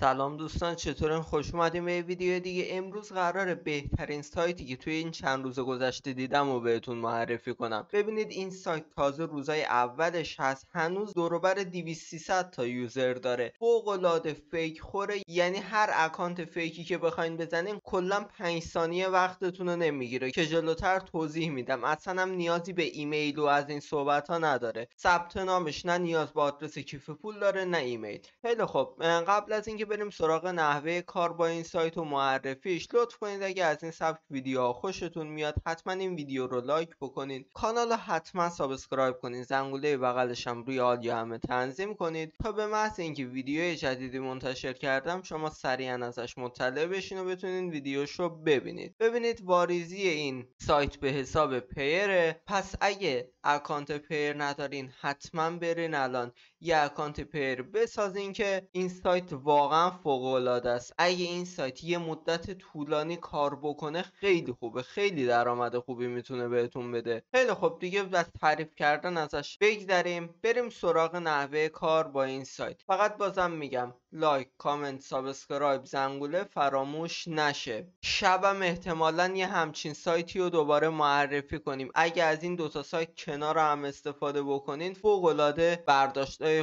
سلام دوستان چطورین؟ خوش اومدیم به ویدیو دیگه. امروز قراره بهترین سایتی که توی این چند روز گذشته دیدم و بهتون معرفی کنم. ببینید این سایت تازه روزای اولش هست. هنوز دوروبر 200 تا user داره. فوق العاده fake خوره. یعنی هر اکانت fake ی که بخواین بزنین کلا 5 ثانیه وقتتون رو نمی‌گیره. که جلوتر توضیح میدم. اصلا هم نیازی به ایمیل و از این صحبت ها نداره. ثبت نامش نه نیاز به آدرس کیف پول داره نه ایمیل. خیلی خب قبل از اینکه بریم سراغ نحوه کار با این سایت و معرفیش. لطف کنید اگه از این سبک ویدیوها خوشتون میاد حتما این ویدیو رو لایک بکنید. کانال حتما subscribe کنید. زنگوله بغلش هم روی all یا همه تنظیم کنید. تا به محض اینکه ویدیو جدیدی منتشر کردم شما سریعا ازش مطلع بشین و بتونید ویدیوش رو ببینید. ببینید واریزی این سایت به حساب Payeer ه. پس اگه اکانت Payeer ندارین حتما برین الان. یه اکانت Payeer بسازین که این سایت واقعا فوق العاده است. اگه این سایت یه مدت طولانی کار بکنه خیلی خوبه. خیلی درآمد خوبی می‌تونه بهتون بده. خیلی خوب. دیگه از تعریف کردن ازش بگذریم. بریم سراغ نحوه کار با این سایت. فقط بازم میگم لایک کامنت subscribe زنگوله فراموش نشه. شبم احتمالا یه همچین سایتی رو دوباره معرفی کنیم. اگه از این دوتا سایت کنار هم استفاده بکنین فوق العاده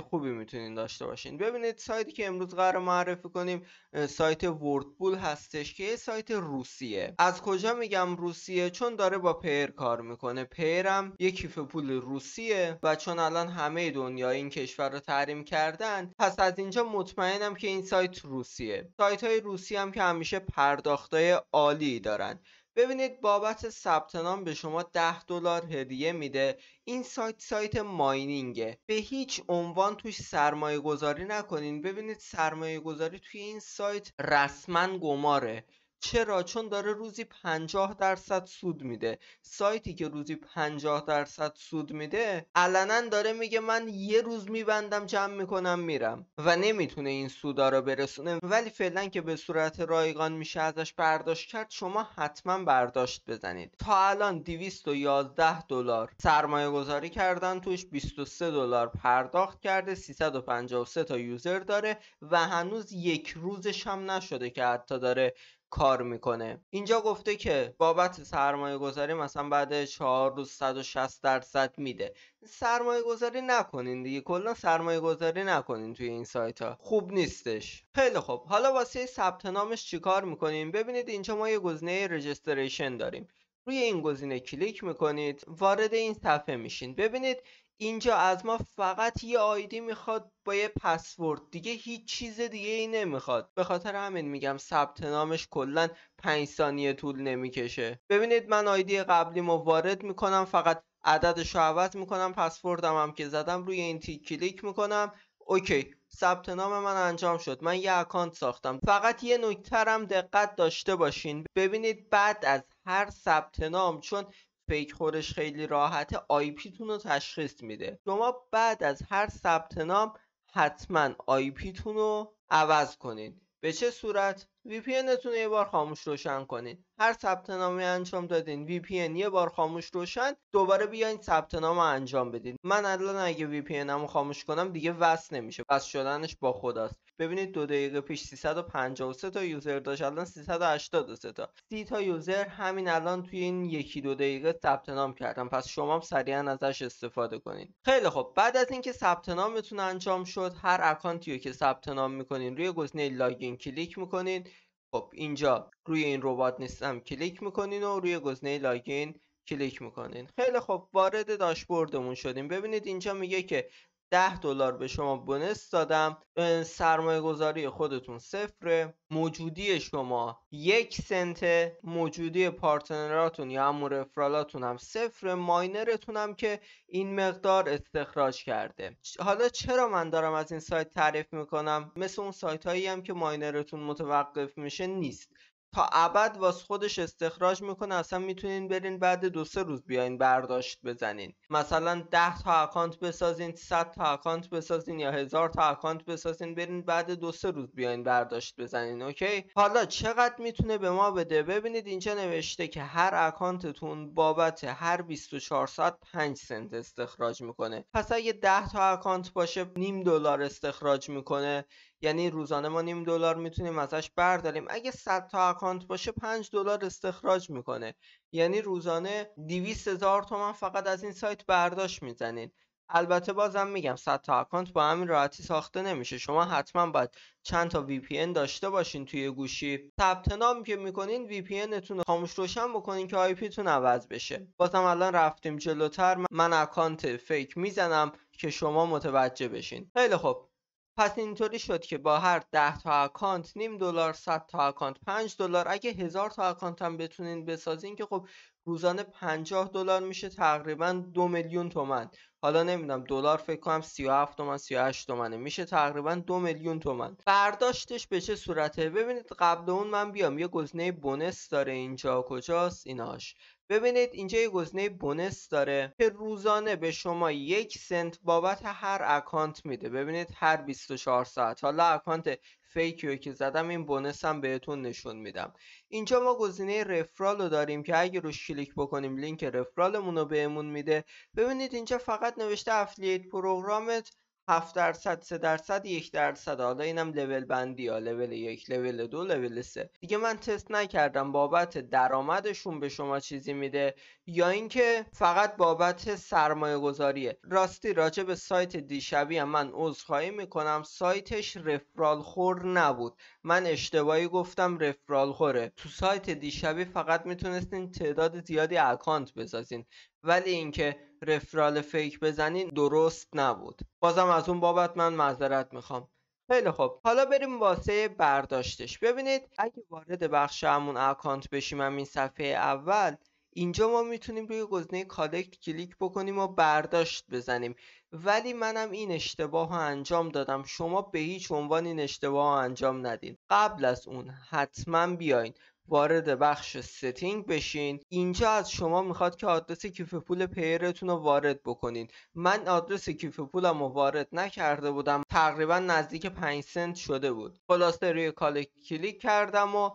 خوبی می‌تونین داشته باشین. ببینید سایتی که امروز قرار کنیم سایت وردپول هستش که سایت روسیه. از کجا میگم روسیه؟ چون داره با پیر کار می‌کنه. پیرم یه کیف پول روسیه و چون الان همه دنیا این کشور رو تحریم کردن پس از اینجا مطمئنم که این سایت روسیه. سایت های روسی هم که همیشه پرداختای عالی دارن. ببینید بابت ثبت نام به شما 10 دلار هدیه میده. این سایت سایت ماینینگه. به هیچ عنوان توش سرمایه گذاری نکنین. ببینید سرمایه گذاری توی این سایت رسما گماره. چرا؟ چون داره روزی 50 درصد سود میده. سایتی که روزی 50 درصد سود میده علنا داره میگه من یه روز میبندم جمع می‌کنم میرم. و نمی‌تونه این سودا رو برسونه. ولی فعلا که به صورت رایگان میشه ازش برداشت کرد شما حتما برداشت بزنید. تا الان 211 دلار سرمایه گذاری کردن توش 23 دلار پرداخت کرده 353 تا یوزر داره و هنوز یک روزش هم نشده که حتی داره کار می‌کنه. اینجا گفته که بابت سرمایه گذاری مثلا بعد 4 روز 160 درصد میده. سرمایه گذاری نکنین دیگه کلا سرمایه گذاری نکنین توی این سایت ها خوب نیستش. خیلی خوب. حالا واسه ثبت نامش چیکار می‌کنیم ببینید اینجا ما یه گزینه رجستریشن داریم. روی این گزینه کلیک می‌کنید وارد این صفحه میشین. ببینید اینجا از ما فقط یه آیدی می‌خواد با یه پسورد. دیگه هیچ چیز دیگه ای نمی‌خواد. به خاطر همین میگم ثبت نامش کلا 5 ثانیه طول نمی‌کشه. ببینید من آیدی قبلیمو وارد می‌کنم فقط عددش رو عوض می‌کنم پسوردم هم که زدم روی این تیک کلیک می‌کنم. اوکی ثبت نام من انجام شد. من یه اکانت ساختم. فقط یه نکته رم دقت داشته باشین. ببینید بعد از هر ثبت نام چون fake خورش خیلی راحته IP تون رو تشخیص میده. شما بعد از هر ثبت نام حتما IP تون رو عوض کنید به چه صورت؟ VP رو یه بار خاموش روشن کنید هر ثبت نامی انجام دادین VPN یه بار خاموش روشن دوباره بیاین ثبت نام انجام بدین. من الان اگه VPN خاموش کنم دیگه وصل نمیشه. وصل شدنش با خداست. ببینید دو دقیقه پیش 353 تا user داشت الان 383 تا. 30 تا user همین الان توی این یکی دو دقیقه ثبت نام کردم پس شما هم سریعا ازش استفاده کنید خیلی خب بعد از اینکه ثبت نامتون انجام شد هر اکانتی که ثبت نام می‌کنین روی گزینه login کلیک می‌کنین. خب اینجا روی این ربات نیستم کلیک می‌کنین و روی گزینه login کلیک می‌کنین. خیلی خب وارد داشبوردمون شدیم. ببینید اینجا میگه که 10 دلار به شما bonus دادم. سرمایه گذاری خودتون صفره. موجودی شما یک سنت موجودی partner اتون یا همون referral اتون هم صفر miner تون هم که این مقدار استخراج کرده. حالا چرا من دارم از این سایت تعریف می‌کنم؟ مثل اون سایت هایی هم که miner تون متوقف میشه نیست. تا ابد واس خودش استخراج می‌کنه اصلا می‌تونین برین بعد دو سه روز بیاین برداشت بزنین. مثلا 10 تا اکانت بسازین 100 تا اکانت بسازین یا هزار تا اکانت بسازین برین بعد دو سه روز بیاین برداشت بزنین اوکی؟ حالا چقدر می‌تونه به ما بده؟ ببینید اینجا نوشته که هر اکانتتون بابت هر 24 ساعت 5 سنت استخراج می‌کنه. پس اگه 10 تا اکانت باشه نیم دلار استخراج می‌کنه. یعنی روزانه ما نیم دلار می‌تونیم ازش برداریم. اگه 100 تا اکانت باشه 5 دلار استخراج می‌کنه. یعنی روزانه 200 هزار تومن فقط از این سایت برداشت می‌زنین. البته بازم میگم 100 تا اکانت با همین راحتی ساخته نمیشه. شما حتما باید چند تا VPN داشته باشین توی گوشی. ثبت نام که می‌کنین VPN تون خاموش روشن بکنین که IP تون عوض بشه. بازم الان رفتیم جلوتر. من اکانت fake می‌زنم که شما متوجه بشین. خیلی خوب. پس اینطوری شد که با هر 10 تا اکانت نیم دلار 100 تا اکانت 5 دلار اگه هزار تا اکانت هم بتونین بسازین که خب روزانه 50 دلار میشه تقریبا دو میلیون تومن حالا نمی‌دونم دلار فکر کنم 37 تومن 38 تومنه میشه تقریبا دو میلیون تومن برداشتش به چه صورته؟ ببینید قبل اون من بیام. یه گزینه bonus داره اینجا. کجاست؟ ایناش. ببینید اینجا یه گزینه bonus داره که روزانه به شما یک سنت بابت هر اکانت میده. ببینید هر 24 ساعت. حالا اکانت fake ی که زدم این bonus هم بهتون نشون میدم. اینجا ما گزینه referral رو داریم که اگه روش کلیک بکنیم لینک referral مون رو بهمون میده. ببینید اینجا فقط نوشته affiliate program 7 درصد 3 درصد 1 درصد. حالا اینم لول بندی ها لول 1 لول 2 لول 3 دیگه من تست نکردم بابت درآمدشون به شما چیزی میده یا اینکه فقط بابت سرمایه گذاریه راستی راجع به سایت دیشبی هم من عذرخواهی می‌کنم. سایتش referral خور نبود. من اشتباهی گفتم referral خوره تو سایت دیشبی فقط می‌تونستین تعداد زیادی اکانت بسازین. ولی اینکه referral fake بزنین درست نبود. بازم از اون بابت من معذرت می‌خوام. خیلی خب حالا بریم واسه برداشتش. ببینید اگه وارد بخش همون اکانت بشیم همین صفحه اول اینجا ما می‌تونیم روی گزینه collect کلیک بکنیم و برداشت بزنیم. ولی منم این اشتباه رو انجام دادم. شما به هیچ عنوان این اشتباه رو انجام ندین. قبل از اون حتما بیاین. وارد بخش setting بشین. اینجا از شما می‌خواد که آدرس کیف پول Payeer تون رو وارد بکنین. من آدرس کیف پولم رو وارد نکرده بودم. تقریبا نزدیک 5 سنت شده بود. خلاصه روی collect کلیک کردم و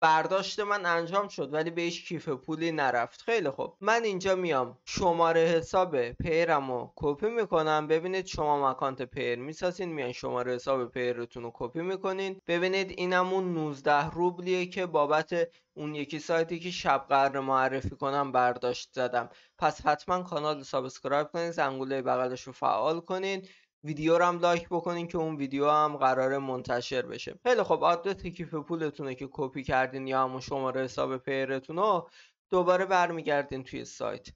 برداشت من انجام شد ولی به کیف پولی نرفت. خیلی خوب. من اینجا میام. شماره حساب Payeer م رو کپی می‌کنم. ببینید شما اکانت Payeer می‌سازین. میان شماره حساب Payeer تون رو کپی می‌کنین. ببینید اینم اون 19 روبلیه که بابت اون یکی سایتی که شب قرار معرفی کنم برداشت زدم. پس حتما کانال subscribe کنید زنگوله بغلش رو فعال کنین. ویدیو رو هم لایک بکنین که اون ویدیو هم قرار منتشر بشه. خیلی خب آدرس کیف پولتونه که کپی کردین یا همون شماره حساب Payeer تون رو دوباره برمیگردین توی سایت.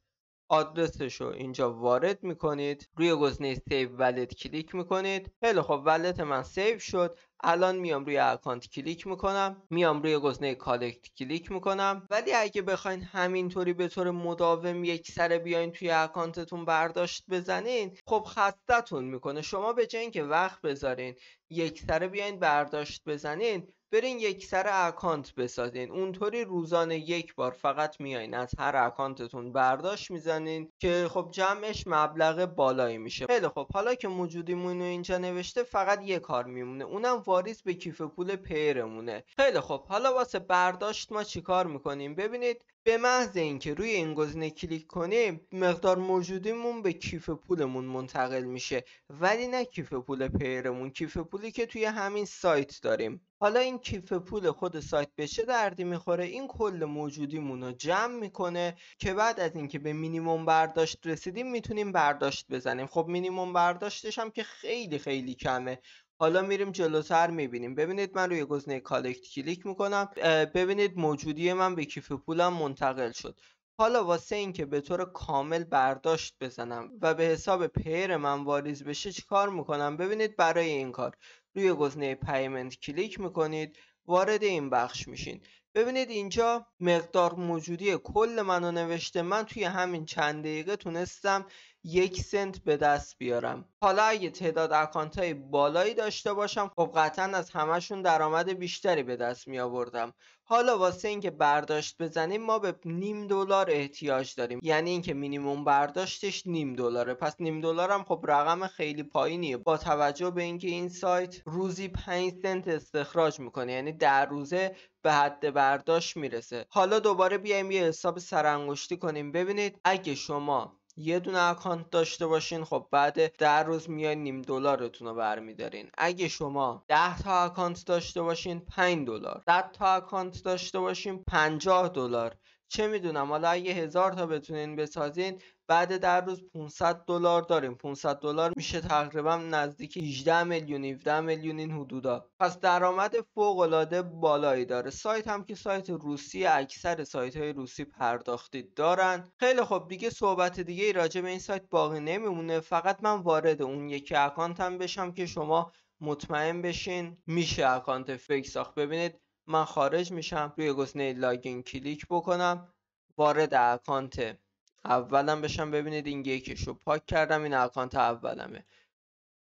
آدرسش رو اینجا وارد می‌کنید. روی گزینه save wallet کلیک می‌کنید. خیلی خب wallet من save شد. الان میام روی اکانت کلیک می‌کنم. میام روی گزینه collect کلیک می‌کنم. ولی اگه بخواین همینطوری به طور مداوم یک سره بیاین توی اکانتتون برداشت بزنین خب خستتون می‌کنه. شما به جای اینکه وقت بذارین یک سره بیاین برداشت بزنین. برین یک سری اکانت بسازین. اونطوری روزانه یک بار فقط میایین از هر اکانتتون برداشت می‌زنین که خب جمعش مبلغ بالایی میشه. خیلی خب حالا که موجودیمون اینجا نوشته فقط یه کار میمونه. اونم واریز به کیف پول Payeer مونه. خیلی خب حالا واسه برداشت ما چیکار می‌کنیم؟ ببینید به محض اینکه روی این گزینه کلیک کنیم مقدار موجودیمون به کیف پولمون منتقل میشه. ولی نه کیف پول Payeer مون کیف پولی که توی همین سایت داریم. حالا این کیف پول خود سایت به چه دردی می‌خوره؟ این کل موجودیمون رو جمع می‌کنه که بعد از اینکه به مینیموم برداشت رسیدیم می‌تونیم برداشت بزنیم. خب مینیموم برداشتش هم که خیلی خیلی کمه. حالا میریم جلوتر می‌بینیم. ببینید من روی گزینه collect کلیک می‌کنم. ببینید موجودی من به کیف پولم منتقل شد. حالا واسه اینکه به طور کامل برداشت بزنم و به حساب Payeer من واریز بشه چیکار می‌کنم؟ ببینید برای این کار. روی گزینه payment کلیک می‌کنید. وارد این بخش میشین. ببینید اینجا مقدار موجودی کل منو نوشته. من توی همین چند دقیقه تونستم یک سنت به دست بیارم. حالا اگه تعداد اکانت های بالایی داشته باشم خب قطعا از همشون درآمد بیشتری به دست می آوردم حالا واسه اینکه برداشت بزنیم ما به نیم دلار احتیاج داریم. یعنی اینکه مینیموم برداشتش نیم دلاره. پس نیم دلار هم خب رقم خیلی پایینیه. با توجه به اینکه این سایت روزی 5 سنت استخراج می‌کنه یعنی ده روزه به حد برداشت می‌رسه. حالا دوباره بیایم یه حساب سرانگشتی کنیم. ببینید اگه شما یه دونه اکانت داشته باشین خب بعد ده روز میای نیم دلارتون رو برمیدارین. اگه شما 10 تا اکانت داشته باشین 5 دلار. 100 تا اکانت داشته باشین 50 دلار. چه می‌دونم حالا اگه هزار تا بتونین بسازین بعد ده روز 500 دلار داریم. 500 دلار میشه تقریبا نزدیک 18 میلیون 17 میلیون این حدودا. پس درآمد فوق العاده بالایی داره. سایت هم که سایت روسی اکثر سایت های روسی پرداختی دارن. خیلی خب دیگه صحبت دیگه ای راجع به این سایت باقی نمیمونه. فقط من وارد اون یکی اکانتم بشم که شما مطمئن بشین. میشه اکانت fake ساخت. ببینید من خارج میشم روی گزینه login کلیک بکنم وارد اکانت اولم بشم ببینید این یکیش رو پاک کردم این اکانت اولمه.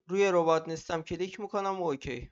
روی ربات نیستم کلیک می‌کنم و اوکی.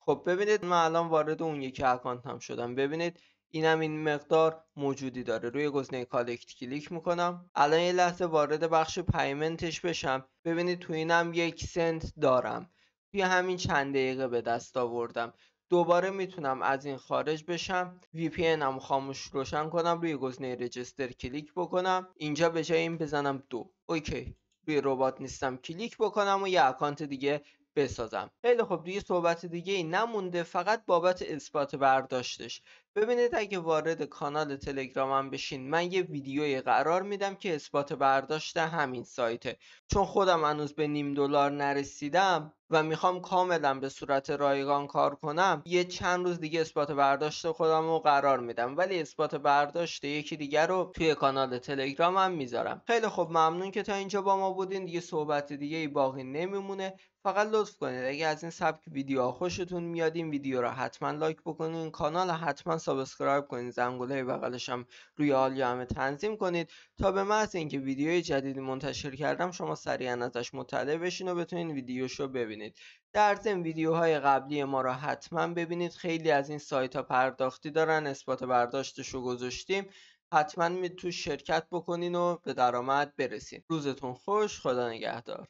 خب ببینید من الان وارد اون یکی هم شدم. ببینید اینم این مقدار موجودی داره. روی گزینه collect کلیک می‌کنم. الان یه لحظه وارد بخش payment ش بشم. ببینید تو اینم یک سنت دارم. توی همین چند دقیقه به دست آوردم. دوباره می‌تونم از این خارج بشم. VPN هم خاموش روشن کنم روی گزینه register کلیک بکنم. اینجا به جای این بزنم دو. اوکی. روی ربات نیستم. کلیک بکنم و یه اکانت دیگه بسازم. خیلی خب دیگه صحبت دیگه ای نمونده. فقط بابت اثبات برداشتش. ببینید اگه وارد کانال تلگرامم بشین من یه ویدیوی قرار میدم که اثبات برداشت همین سایته. چون خودم هنوز به نیم دلار نرسیدم و می‌خوام کاملا به صورت رایگان کار کنم یه چند روز دیگه اثبات برداشت خودم رو قرار میدم. ولی اثبات برداشت یکی دیگر رو توی کانال تلگرامم می‌ذارم. خیلی خب ممنون که تا اینجا با ما بودین. دیگه صحبت دیگه ای باقی نمیمونه. فقط لطف کنید. اگه از این سبک ویدیوها خوشتون میاد این ویدیو رو حتما لایک بکنین. کانال حتما subscribe کنید زنگوله بغلش هم روی آل همه تنظیم کنید. تا به محض اینکه ویدیوی جدیدی منتشر کردم شما سریعا ازش مطلع بشین و بتونید ویدیوشو ببینید. در ضمن ویدیوهای قبلی ما را حتما ببینید. خیلی از این سایت ها پرداختی دارن. اثبات برداشتش رو گذاشتیم. حتما می تو شرکت بکنین و به درآمد برسین. روزتون خوش. خدا نگهدار.